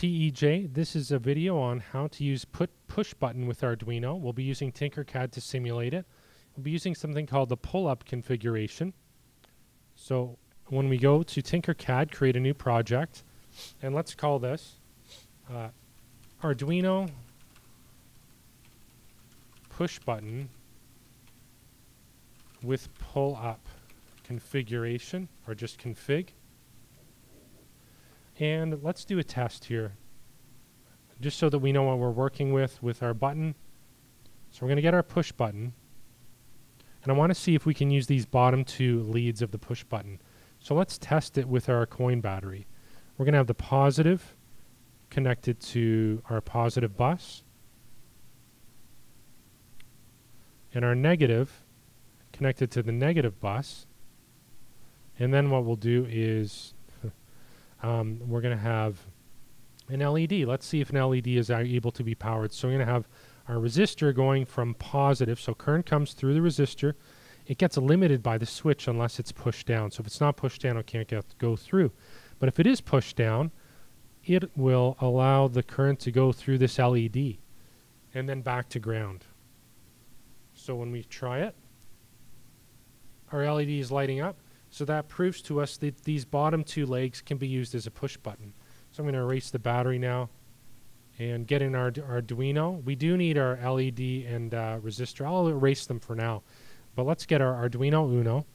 TEJ. This is a video on how to use put push button with Arduino. We'll be using Tinkercad to simulate it. We'll be using something called the pull-up configuration. So when we go to Tinkercad, create a new project, and let's call this uh, Arduino push button with pull-up configuration, or just config. And let's do a test here, just so that we know what we're working with with our button. So we're going to get our push button. And I want to see if we can use these bottom two leads of the push button. So let's test it with our coin battery. We're going to have the positive connected to our positive bus. And our negative connected to the negative bus. And then what we'll do is um, we're going to have an LED. Let's see if an LED is able to be powered. So we're going to have our resistor going from positive. So current comes through the resistor. It gets limited by the switch unless it's pushed down. So if it's not pushed down, it can't get, go through. But if it is pushed down, it will allow the current to go through this LED and then back to ground. So when we try it, our LED is lighting up. So that proves to us that these bottom two legs can be used as a push button. So I'm going to erase the battery now and get in our Arduino. We do need our LED and uh, resistor. I'll erase them for now. But let's get our Arduino Uno.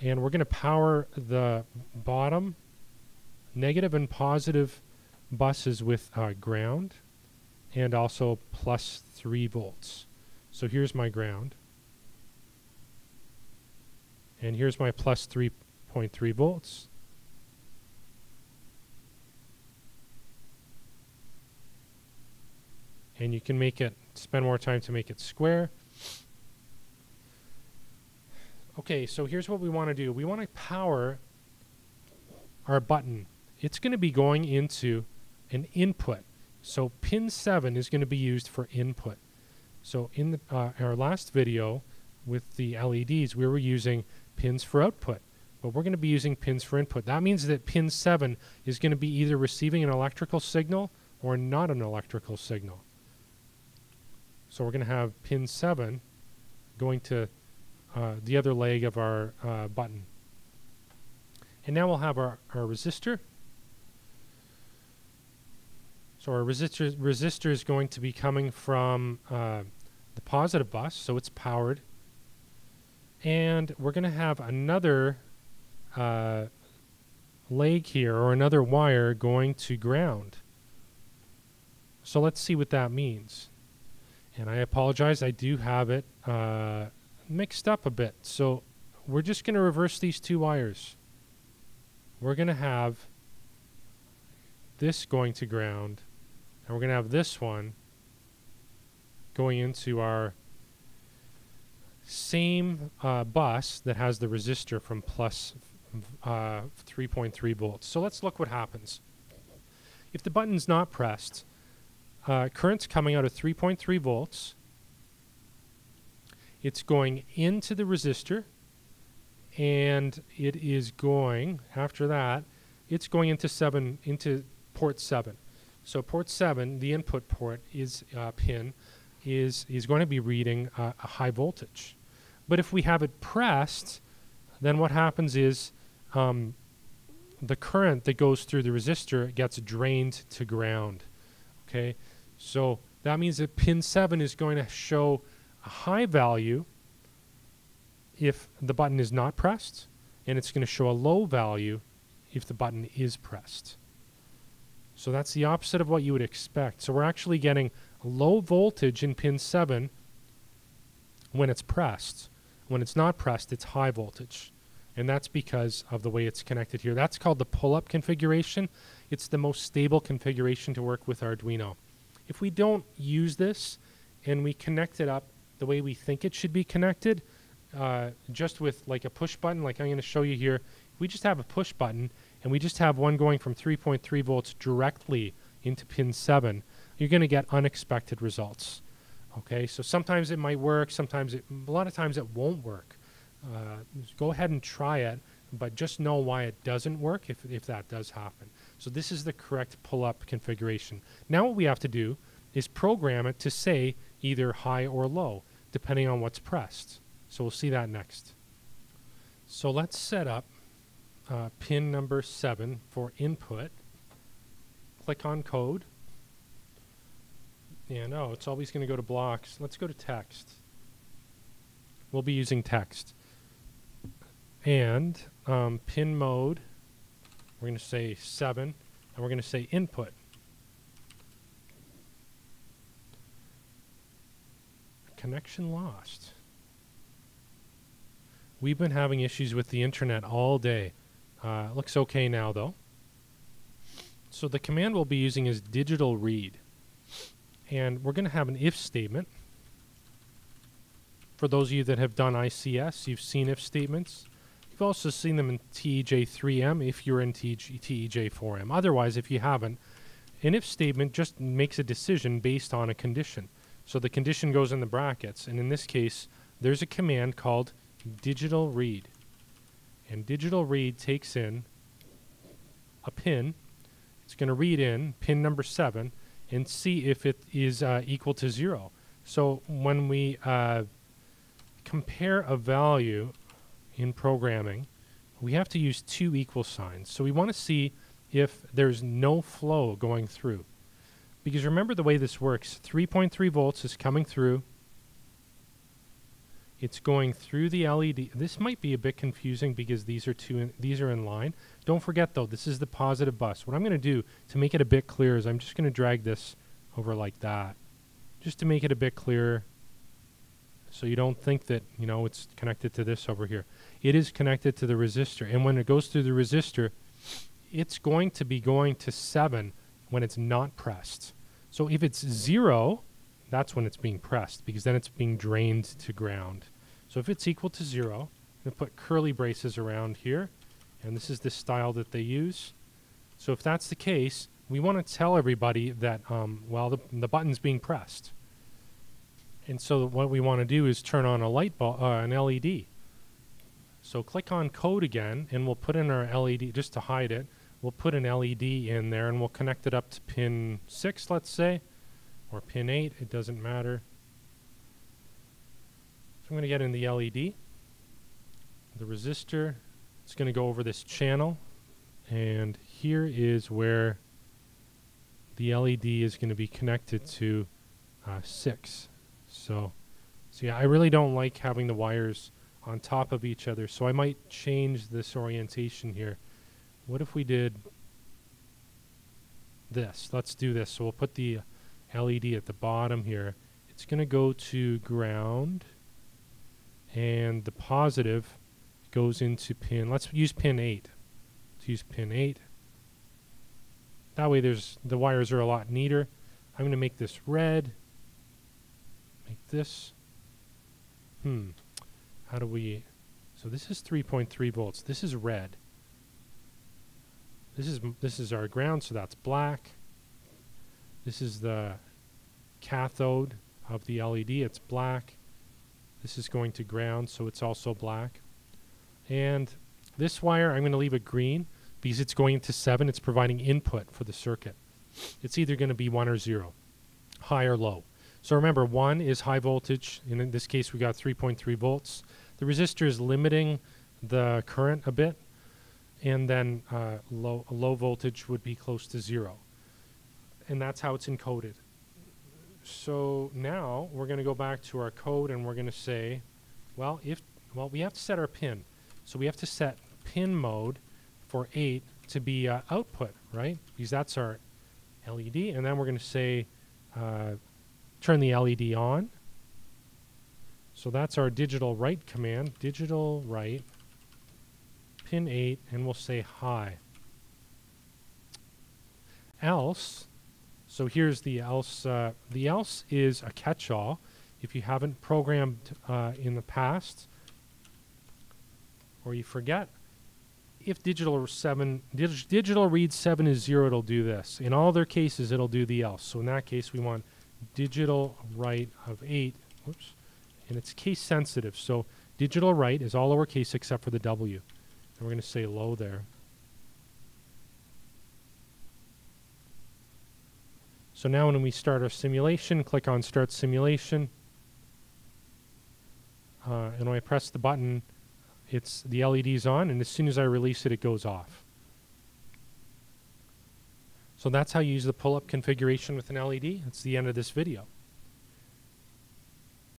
And we're going to power the bottom negative and positive buses with uh, ground and also plus 3 volts. So here's my ground. And here's my plus 3.3 volts. And you can make it, spend more time to make it square. Okay, so here's what we want to do. We want to power our button. It's going to be going into an input. So pin 7 is going to be used for input. So in the, uh, our last video with the LEDs, we were using pins for output, but we're going to be using pins for input. That means that pin 7 is going to be either receiving an electrical signal or not an electrical signal. So we're going to have pin 7 going to uh, the other leg of our uh, button. And now we'll have our, our resistor. So our resistor, resistor is going to be coming from uh, the positive bus, so it's powered and we're going to have another uh, leg here or another wire going to ground. So let's see what that means. And I apologize, I do have it uh, mixed up a bit. So we're just going to reverse these two wires. We're going to have this going to ground, and we're going to have this one going into our same uh, bus that has the resistor from plus, uh, 3.3 volts. So let's look what happens. If the button's not pressed, uh, current's coming out of 3.3 volts. It's going into the resistor, and it is going, after that, it's going into 7, into port 7. So port 7, the input port, is uh, pin, is, is going to be reading uh, a high voltage. But if we have it pressed, then what happens is um, the current that goes through the resistor gets drained to ground. Okay, so that means that pin 7 is going to show a high value if the button is not pressed, and it's going to show a low value if the button is pressed. So that's the opposite of what you would expect. So we're actually getting low voltage in pin 7 when it's pressed. When it's not pressed, it's high voltage. And that's because of the way it's connected here. That's called the pull-up configuration. It's the most stable configuration to work with Arduino. If we don't use this and we connect it up the way we think it should be connected, uh, just with like a push button, like I'm going to show you here, we just have a push button and we just have one going from 3.3 volts directly into pin 7, you're going to get unexpected results. Okay, so sometimes it might work, sometimes it, a lot of times it won't work. Uh, go ahead and try it, but just know why it doesn't work if, if that does happen. So this is the correct pull-up configuration. Now what we have to do is program it to say either high or low, depending on what's pressed. So we'll see that next. So let's set up uh, pin number 7 for input. Click on code. And oh, it's always going to go to blocks. Let's go to text. We'll be using text. And um, pin mode, we're going to say 7, and we're going to say input. Connection lost. We've been having issues with the internet all day. Uh, looks okay now, though. So the command we'll be using is digital read. And we're going to have an if statement. For those of you that have done ICS, you've seen if statements. You've also seen them in TEJ3M if you're in TEJ4M. Otherwise, if you haven't, an if statement just makes a decision based on a condition. So the condition goes in the brackets. And in this case, there's a command called digital read. And digital read takes in a pin. It's going to read in pin number 7 and see if it is uh, equal to 0. So when we uh, compare a value in programming, we have to use two equal signs. So we want to see if there's no flow going through. Because remember the way this works, 3.3 volts is coming through it's going through the LED. This might be a bit confusing because these are two in, these are in line. Don't forget though, this is the positive bus. What I'm going to do to make it a bit clearer is I'm just going to drag this over like that. Just to make it a bit clearer so you don't think that, you know, it's connected to this over here. It is connected to the resistor and when it goes through the resistor, it's going to be going to 7 when it's not pressed. So if it's 0, that's when it's being pressed because then it's being drained to ground. So if it's equal to zero, I'm going to put curly braces around here, and this is the style that they use. So if that's the case, we want to tell everybody that, um, well, the, the button's being pressed. And so what we want to do is turn on a light bulb, uh, an LED. So click on code again, and we'll put in our LED, just to hide it, we'll put an LED in there, and we'll connect it up to pin 6, let's say or pin 8, it doesn't matter. So I'm going to get in the LED, the resistor, it's going to go over this channel, and here is where the LED is going to be connected to uh, 6. So, so yeah, I really don't like having the wires on top of each other, so I might change this orientation here. What if we did this? Let's do this. So we'll put the LED at the bottom here, it's going to go to ground and the positive goes into pin, let's use pin 8. Let's use pin 8. That way there's the wires are a lot neater. I'm going to make this red. Make this. Hmm. How do we... So this is 3.3 volts. This is red. This is this is our ground, so that's black. This is the cathode of the LED. It's black. This is going to ground, so it's also black. And this wire, I'm going to leave it green because it's going to 7. It's providing input for the circuit. It's either going to be 1 or 0, high or low. So remember, 1 is high voltage. In this case, we got 3.3 volts. The resistor is limiting the current a bit. And then uh, low, low voltage would be close to 0 and that's how it's encoded. So now we're going to go back to our code and we're going to say, well, if well, we have to set our pin. So we have to set pin mode for 8 to be uh, output, right? Because that's our LED. And then we're going to say uh, turn the LED on. So that's our digital write command, digital write, pin 8, and we'll say high. Else, so here's the else. Uh, the else is a catch-all. If you haven't programmed uh, in the past, or you forget, if digital 7, dig digital read 7 is 0, it'll do this. In all other cases, it'll do the else. So in that case, we want digital write of 8, whoops, and it's case sensitive. So digital write is all lowercase except for the W. And we're going to say low there. So now when we start our simulation, click on Start Simulation. Uh, and when I press the button, it's the LED's on, and as soon as I release it, it goes off. So that's how you use the pull-up configuration with an LED. That's the end of this video.